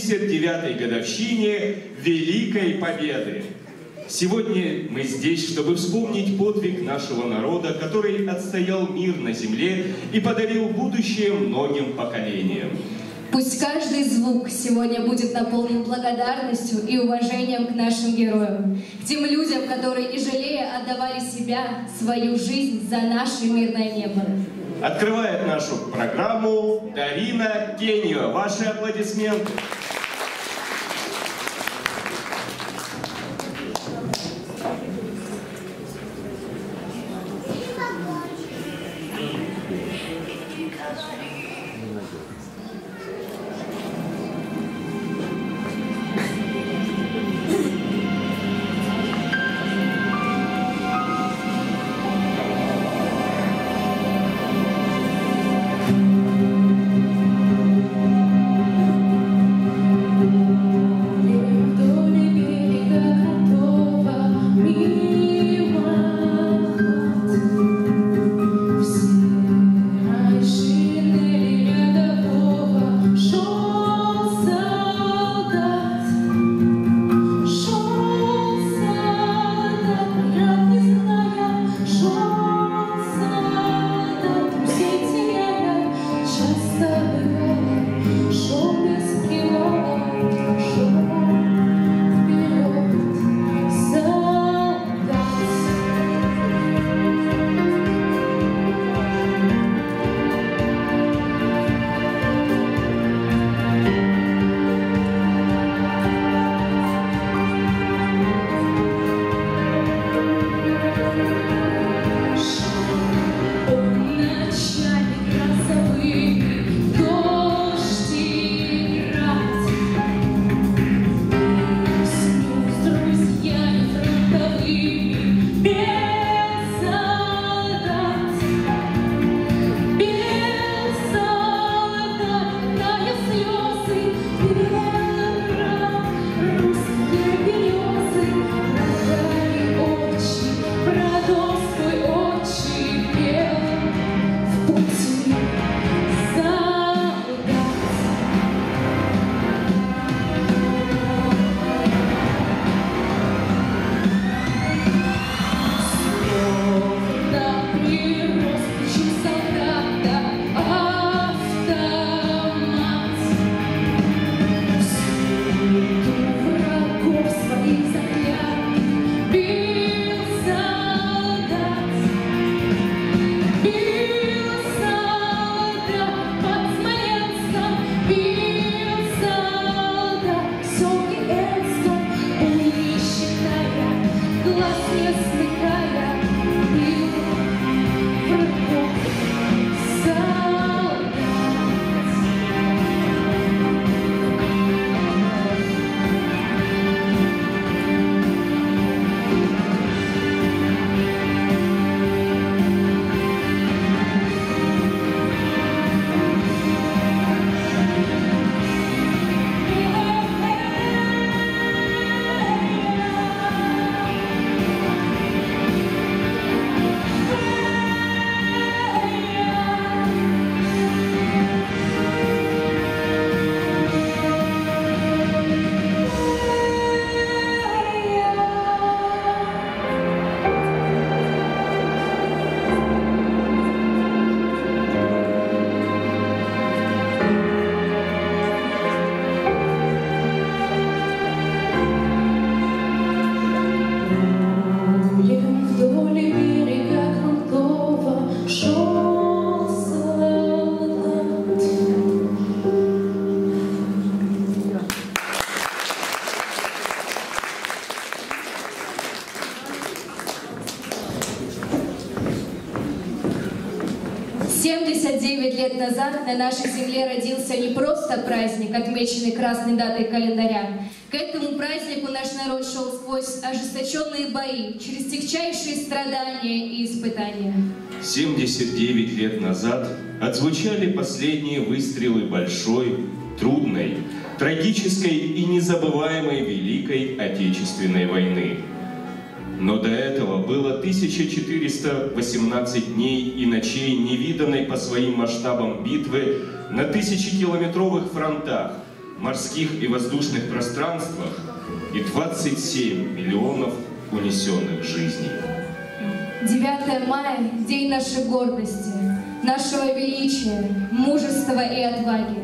79-й годовщине Великой Победы. Сегодня мы здесь, чтобы вспомнить подвиг нашего народа, который отстоял мир на земле и подарил будущее многим поколениям. Пусть каждый звук сегодня будет наполнен благодарностью и уважением к нашим героям, к тем людям, которые, не жалея, отдавали себя, свою жизнь за наше мирное небо. Открывает нашу программу Дарина Кеньо. Ваши аплодисменты. отмеченный красной датой календаря. К этому празднику наш народ шел сквозь ожесточенные бои, через тягчайшие страдания и испытания. 79 лет назад отзвучали последние выстрелы большой, трудной, трагической и незабываемой Великой Отечественной войны. Но до этого было 1418 дней и ночей невиданной по своим масштабам битвы на тысячекилометровых фронтах – морских и воздушных пространствах и 27 миллионов унесенных жизней. 9 мая – день нашей гордости, нашего величия, мужества и отваги.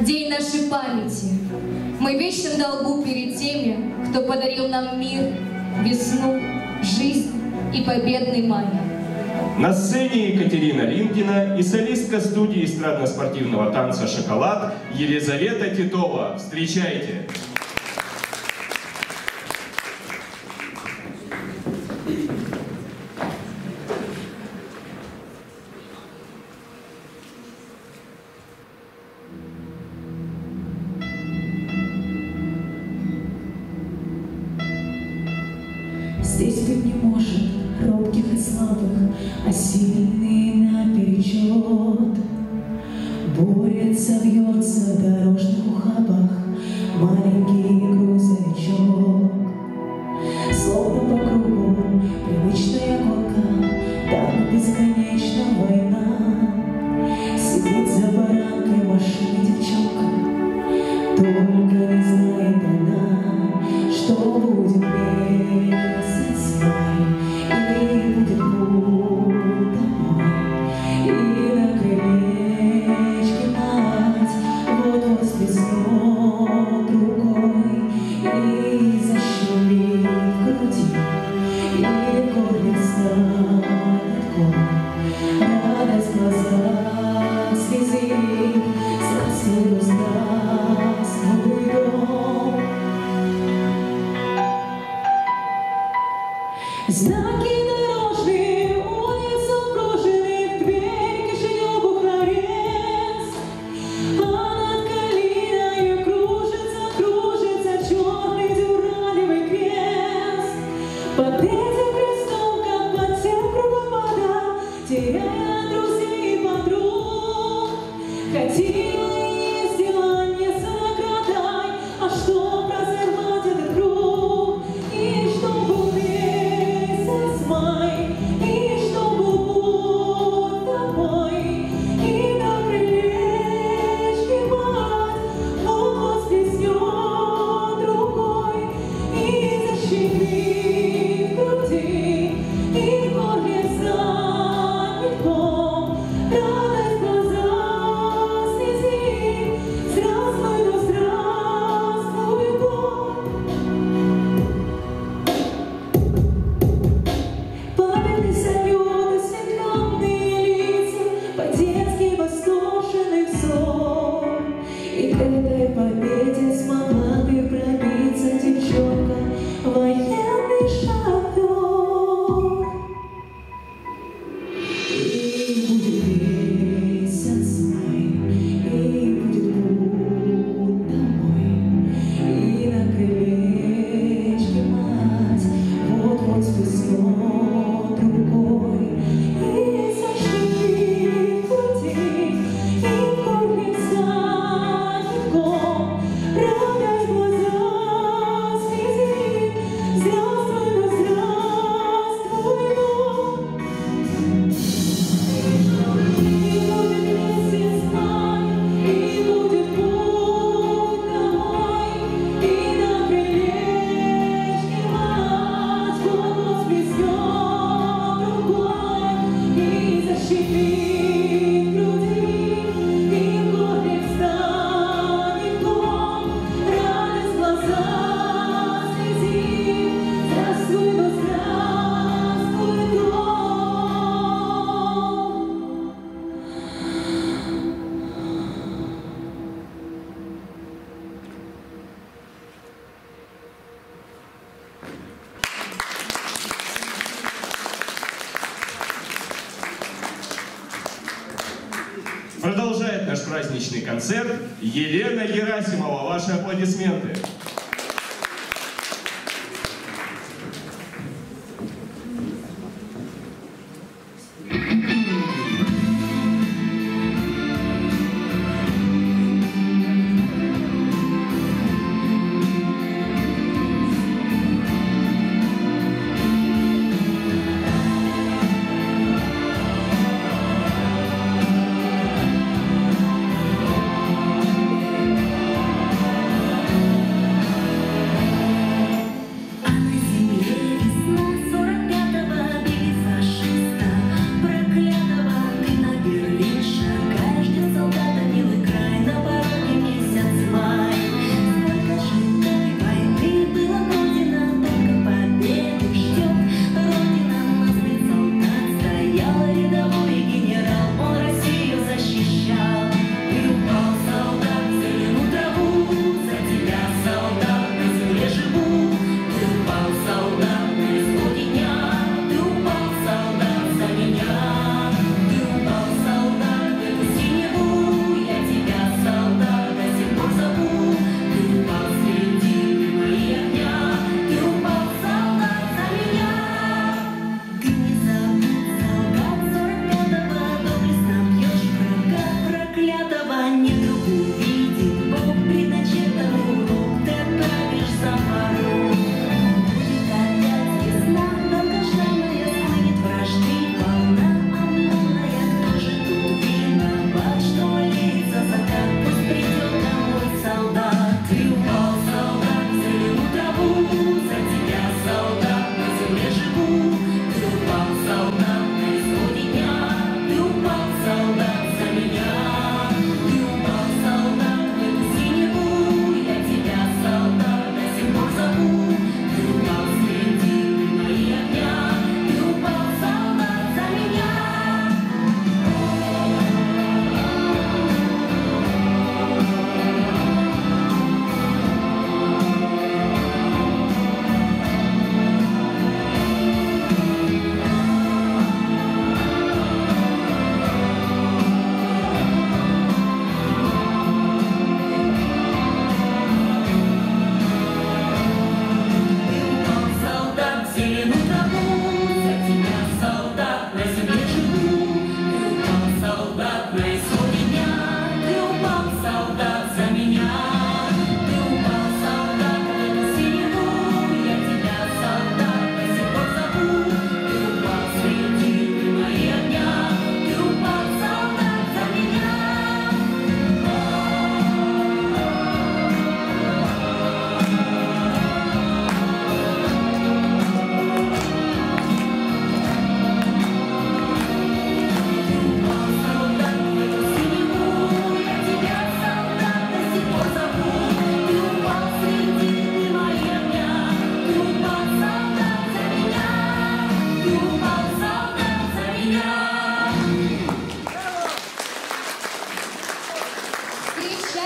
День нашей памяти. Мы в долгу перед теми, кто подарил нам мир, весну, жизнь и победный май. На сцене Екатерина Линдина и солистка студии эстрадно-спортивного танца «Шоколад» Елизавета Титова. Встречайте! Встречайте!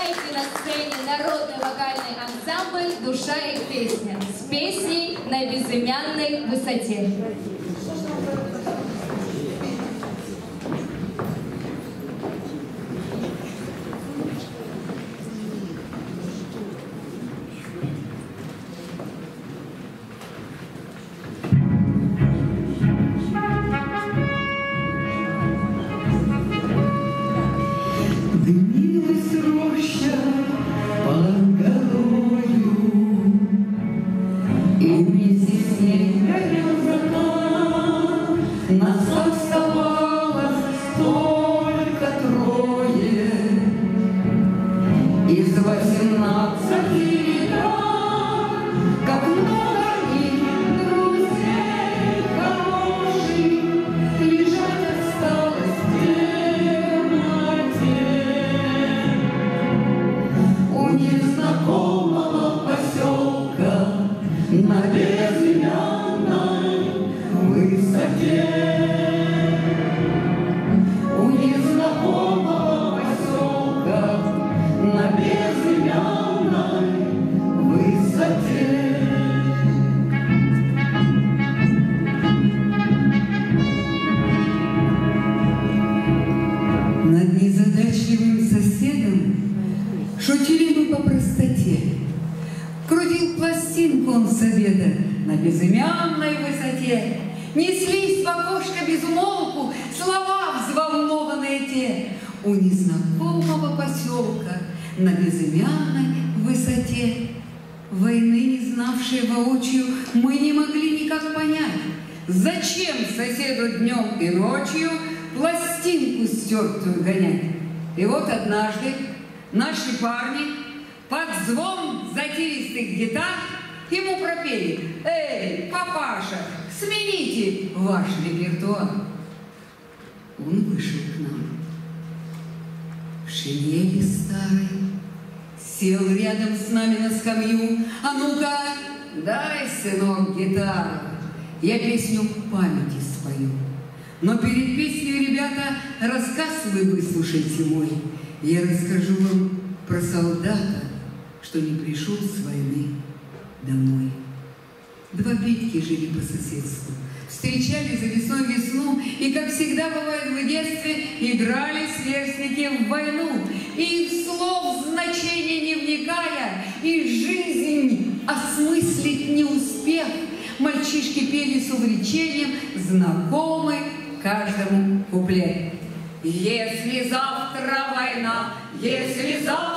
представляете на сцене народный вокальный ансамбль «Душа и песня» с песней «На безымянной высоте». Он с На безымянной высоте. Неслись в окошко без умолку Слова взволнованные те. У незнакомого поселка На безымянной высоте. Войны, не знавшие воочию, Мы не могли никак понять, Зачем соседу днем и ночью Пластинку стертую гонять. И вот однажды наши парни под звон затейистых гитар ему пропели «Эй, папаша, смените ваш репертуар». Он вышел к нам в шинели старой, сел рядом с нами на скамью. «А ну-ка, дай, сынок, гитару, я песню памяти спою». Но перед песней, ребята, рассказ вы выслушайте мой. Я расскажу вам про солдата, что не пришел с войны домой. Два Петьки жили по соседству, встречали за весной весну, и, как всегда бывает в детстве, играли сверстники в войну. И в слов значения не вникая, и жизнь осмыслить не успев, мальчишки пели с увлечением знакомый каждому куплет. Если завтра война, если завтра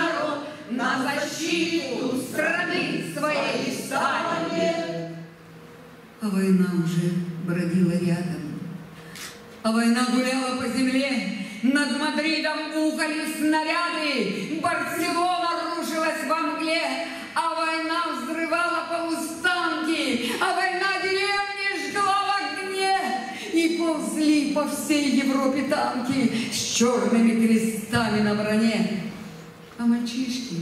народ на защиту страны своей станет. А война уже бродила рядом, а война гуляла по земле, над Мадридом бухали снаряды, Барселона рушилась во мгле, а война взрывала полустанки, а война деревни жгла в огне. И ползли по всей Европе танки с черными крестами на броне. А мальчишки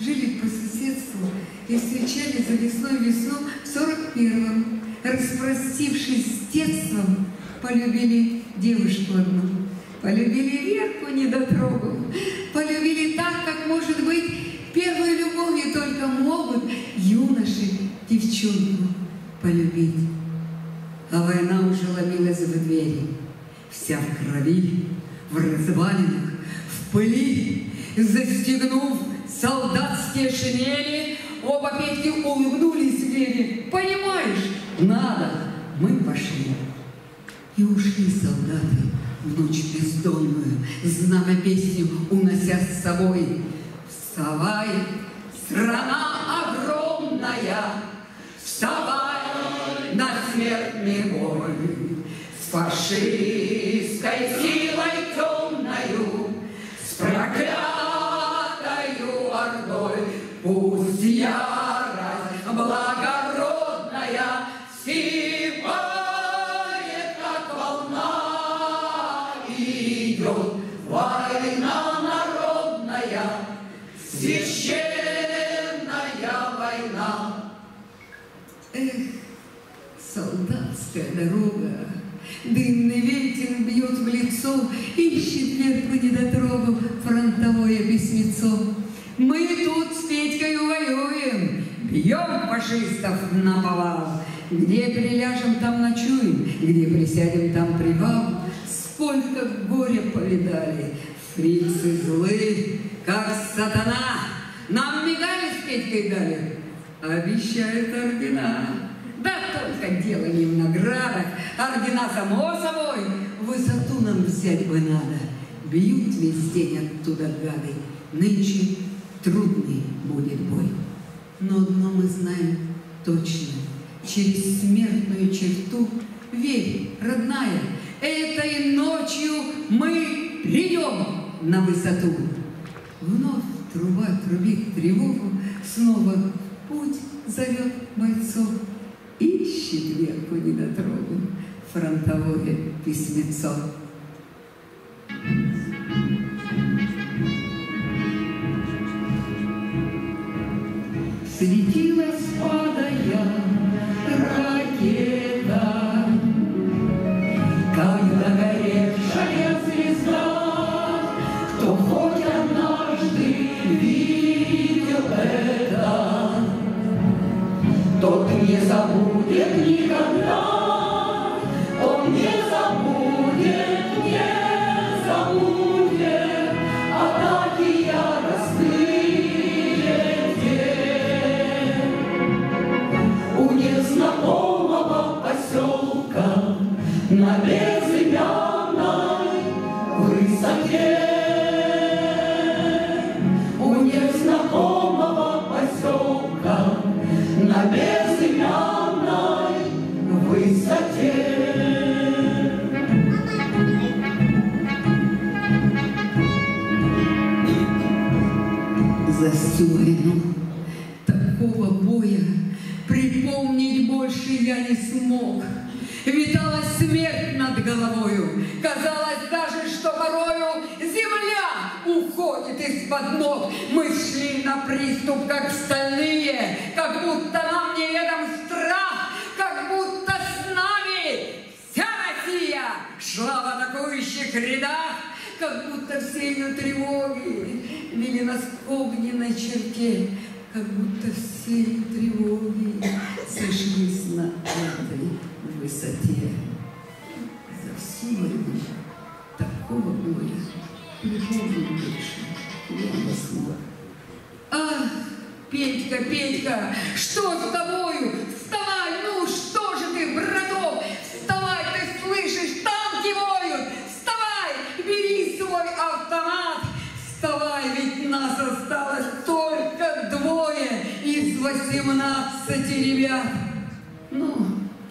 жили по соседству и встречали за весной весну в сорок первом. Распростившись с детством, полюбили девушку одну. Полюбили Верку недотрогу. Полюбили так, как, может быть, первой любовью только могут юноши девчонку полюбить. А война уже ломилась в двери, вся в крови, в развалинах, в пыли, застегнув солдатские шинели, оба Петьки улыбнулись Вере. Понимаешь, надо, мы пошли. И ушли солдаты в ночь бездонную, знамя песню унося с собой. Вставай, страна огромная, вставай на смертный бой. С фашистской силой темною, солдатская дорога, Дымный ветер бьет в лицо, Ищет ветку недотрогу Фронтовое письмецо. Мы тут с Петькой воюем, Бьем фашистов на повал. Где приляжем, там ночуем, Где присядем, там привал. Сколько горя повидали, Фрицы злы, как сатана. Нам медали с Петькой дали, Обещают ордена. Да только дело не в наградах, ордена само собой. Высоту нам взять бы надо. Бьют весь день оттуда гады. Нынче трудный будет бой. Но одно мы знаем точно. Через смертную черту Верь, родная, этой ночью мы придем на высоту. Вновь труба трубит тревогу, Снова путь зовет бойцов. Ищет вверху недотрогу Фронтовое письмецо. Атакующих рядах, как будто все ее тревоги вели нас к огненной черте, как будто все ее тревоги сошлись на этой высоте. За всю войну такого боя припомнить больше я не смог. Ах, Петька, Петька, что с тобою? Восемнадцати ребят. Ну,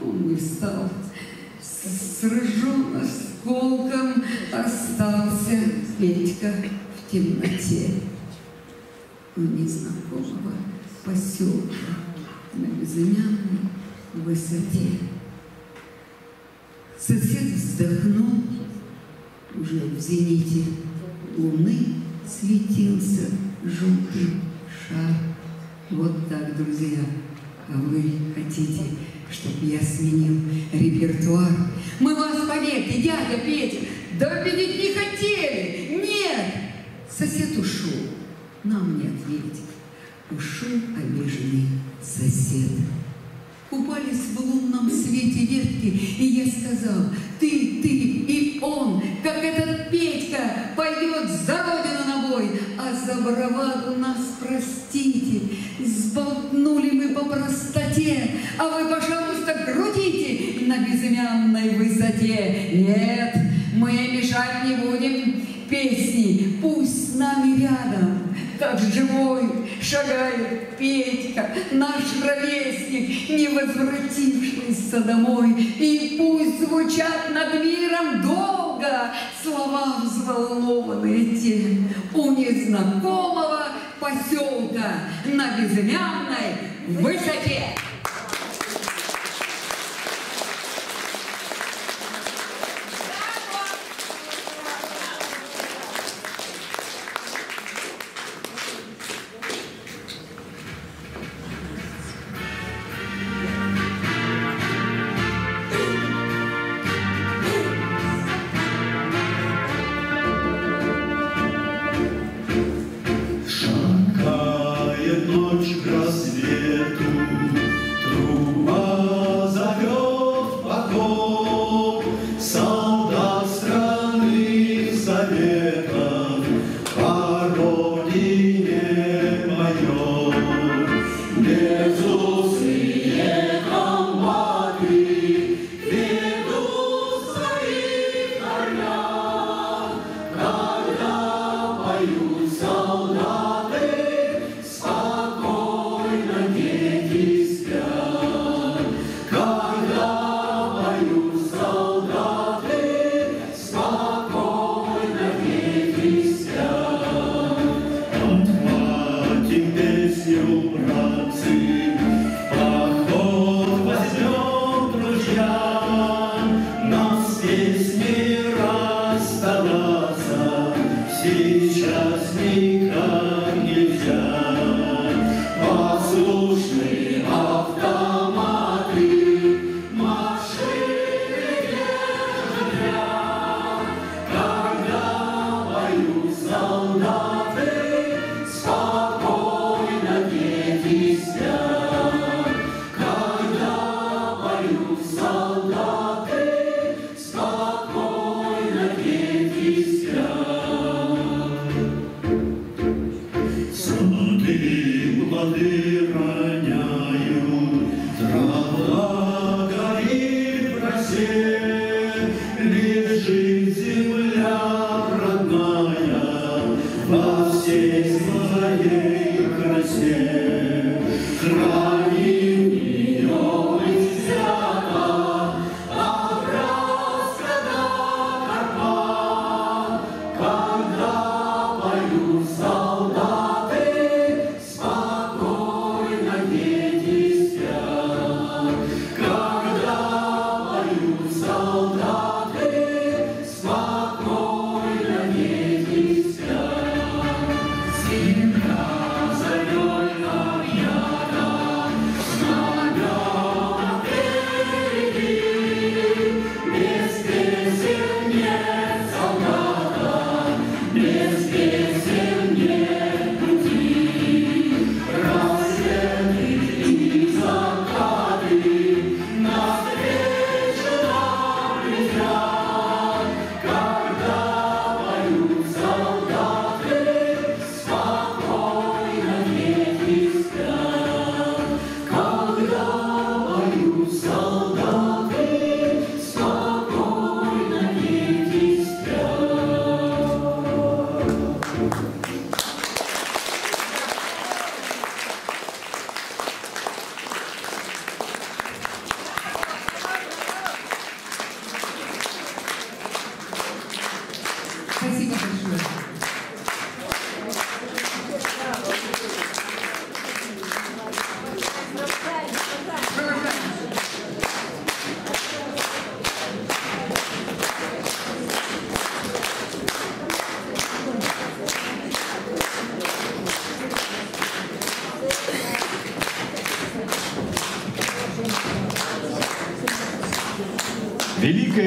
он не встал. Сражен осколком остался Петька в темноте у незнакомого поселка на безымянной высоте. Сосед вздохнул, уже в зените луны светился желтый шар. Вот так, друзья, а вы хотите, чтобы я сменил репертуар? Мы вас, поверьте, дядя Петя, да видеть не хотели. Нет, сосед ушел, нам не ответит. Ушел обиженный сосед. Купались в лунном свете ветки, и я сказал, ты, ты и он, как этот Петька, пойдет за родину на бой, а за браваду нас. Сболтнули мы по простоте, а вы, пожалуйста, крутите на безымянной высоте. Нет, мы мешать не будем песни, пусть с нами рядом, как живой шагает Петька, наш ровесник, не возвратившийся домой. И пусть звучат над миром долго слова взволнованные те у незнакомого поселка на безымянной высоте.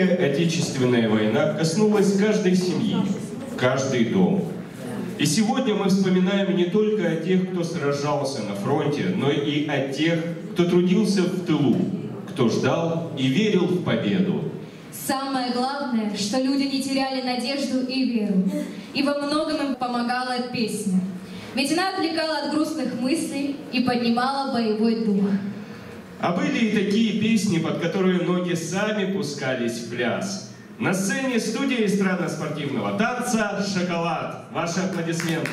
Великая Отечественная война коснулась каждой семьи, каждый дом. И сегодня мы вспоминаем не только о тех, кто сражался на фронте, но и о тех, кто трудился в тылу, кто ждал и верил в победу. Самое главное, что люди не теряли надежду и веру, и во многом им помогала песня. Ведь она отвлекала от грустных мыслей и поднимала боевой дух. А были и такие песни, под которые ноги сами пускались в пляс. На сцене студии странно-спортивного танца «Шоколад». Ваши аплодисменты.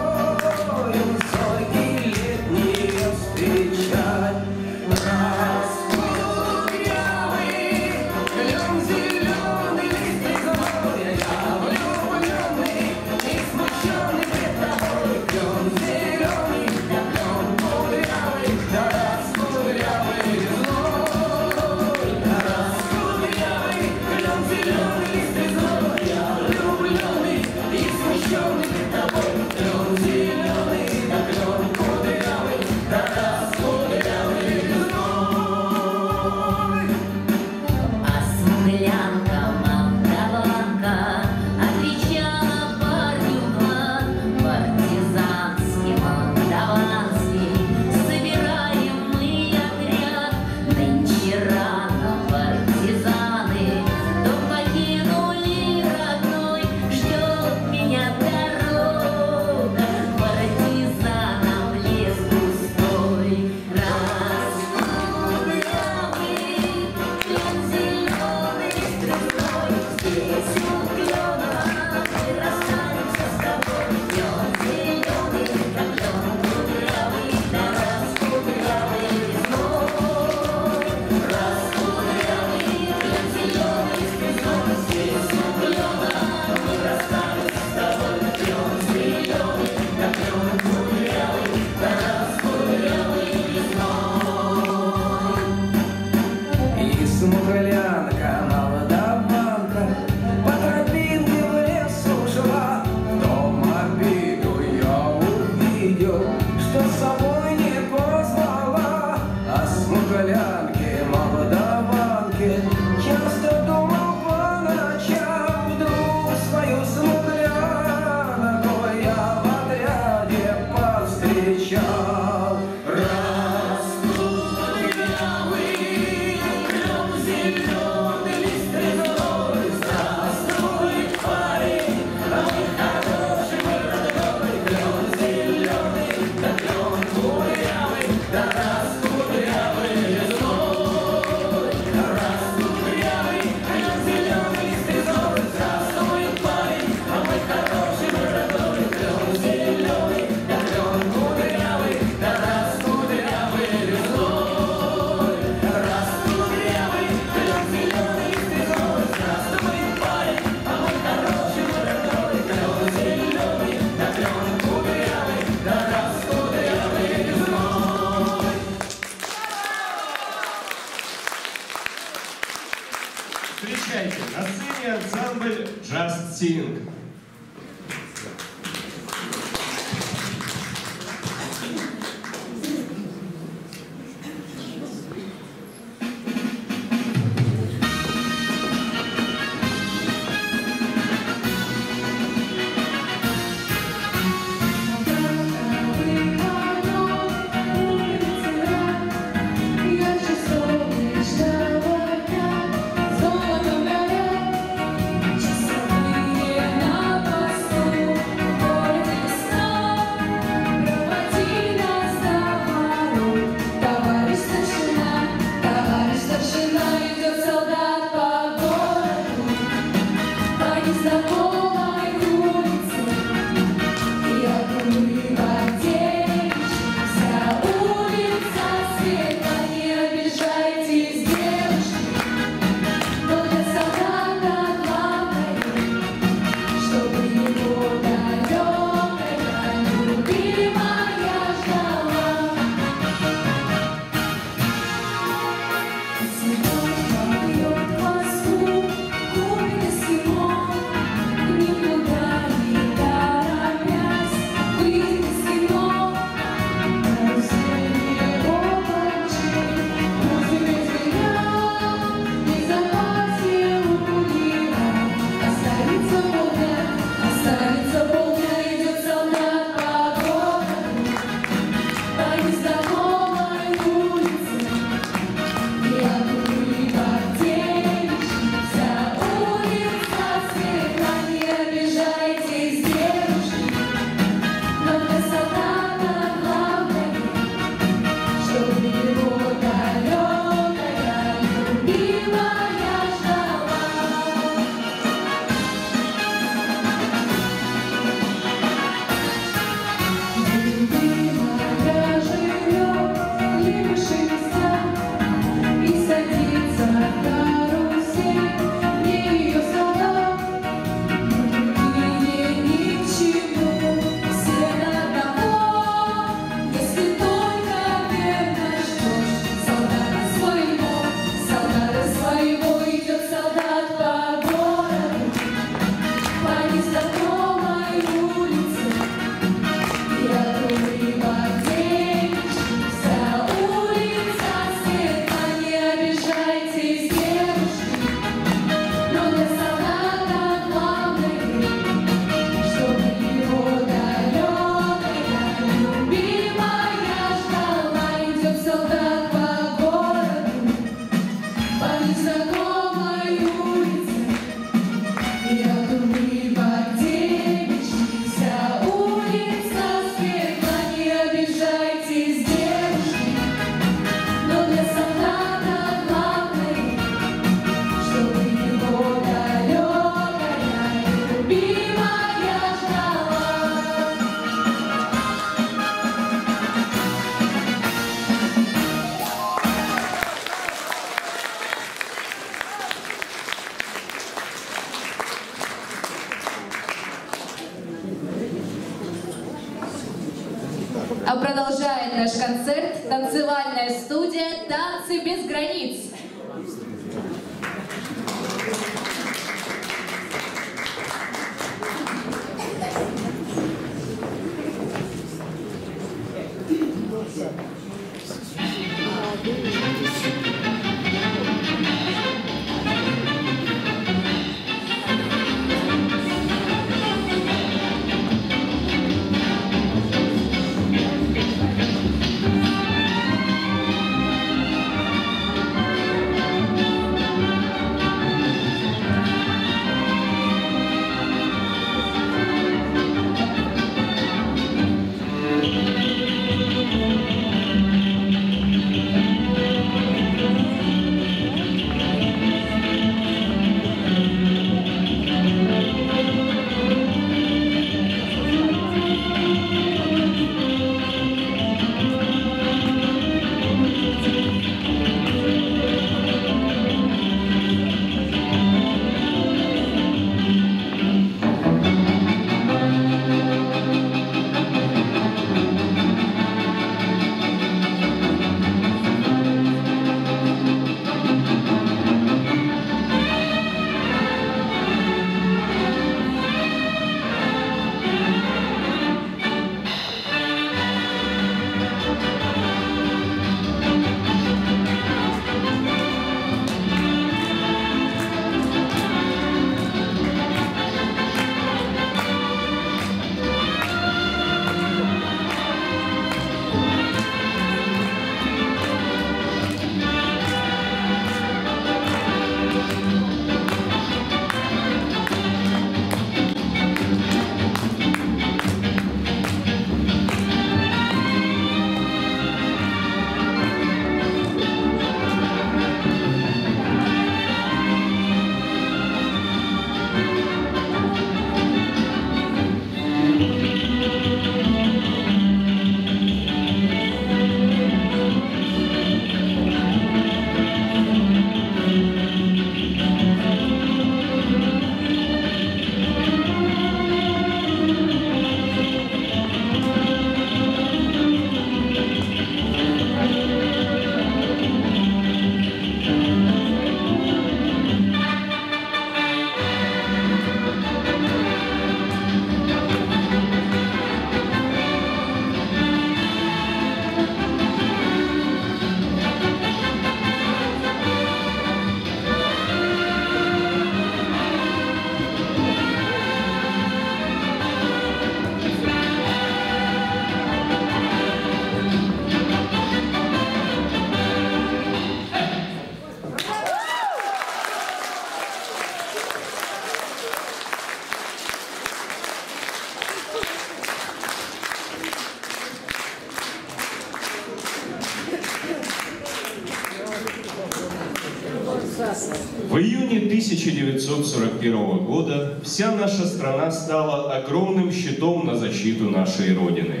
Стала огромным щитом на защиту нашей Родины.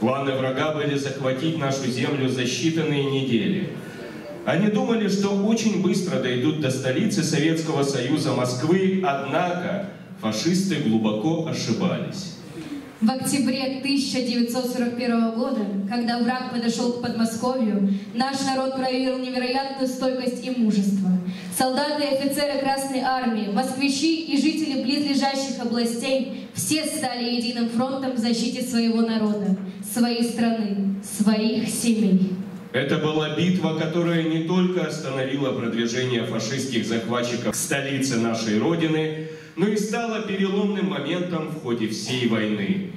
Планы врага были захватить нашу землю за считанные недели. Они думали, что очень быстро дойдут до столицы Советского Союза Москвы, однако фашисты глубоко ошибались. В октябре 1941 года, когда враг подошел к Подмосковью, наш народ проявил невероятную стойкость и мужество. Солдаты и офицеры Красной Армии, москвичи и жители близлежащих областей все стали единым фронтом в защите своего народа, своей страны, своих семей. Это была битва, которая не только остановила продвижение фашистских захватчиков к столице нашей Родины, но и стала переломным моментом в ходе всей войны.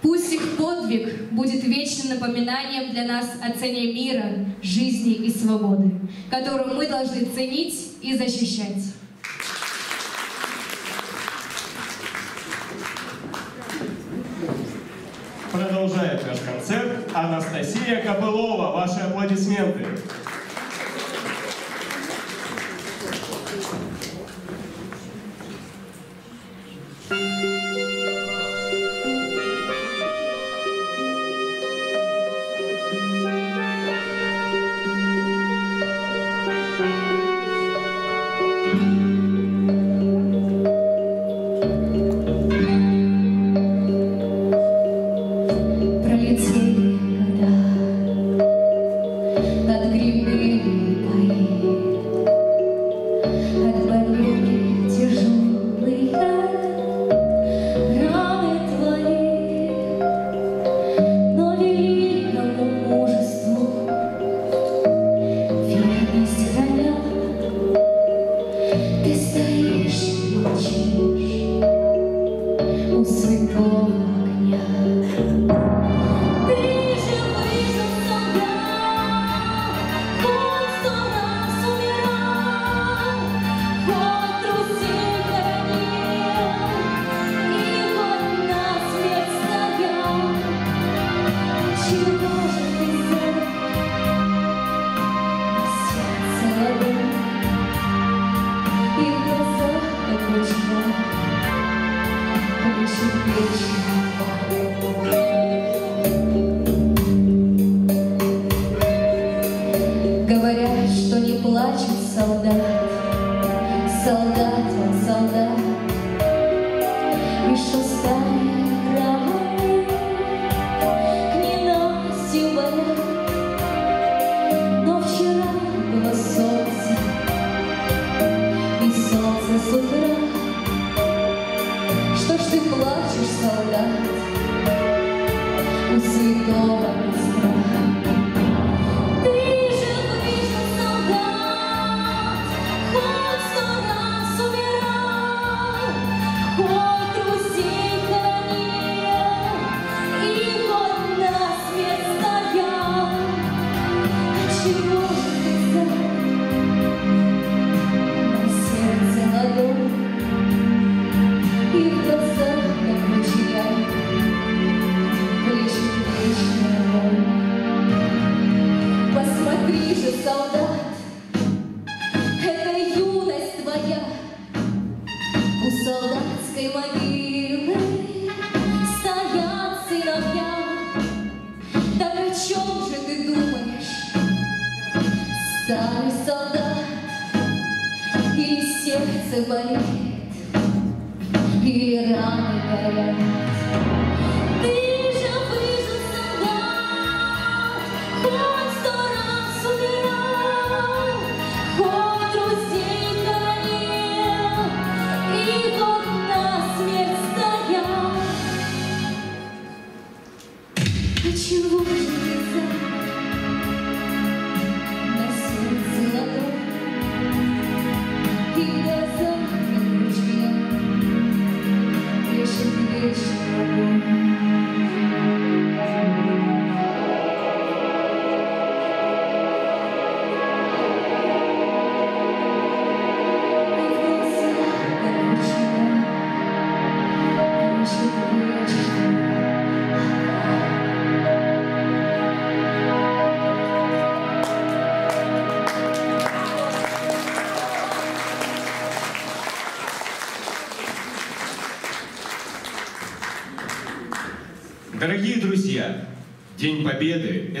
Пусть их подвиг будет вечным напоминанием для нас о цене мира, жизни и свободы, которую мы должны ценить и защищать. Продолжает наш концерт Анастасия Копылова. Ваши аплодисменты.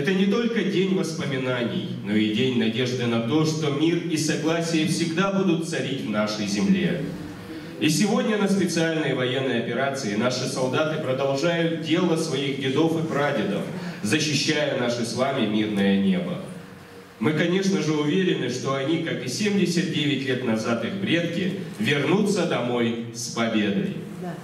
Это не только день воспоминаний, но и день надежды на то, что мир и согласие всегда будут царить в нашей земле. И сегодня на специальной военной операции наши солдаты продолжают дело своих дедов и прадедов, защищая наше с вами мирное небо. Мы, конечно же, уверены, что они, как и 79 лет назад их предки, вернутся домой с победой. Да.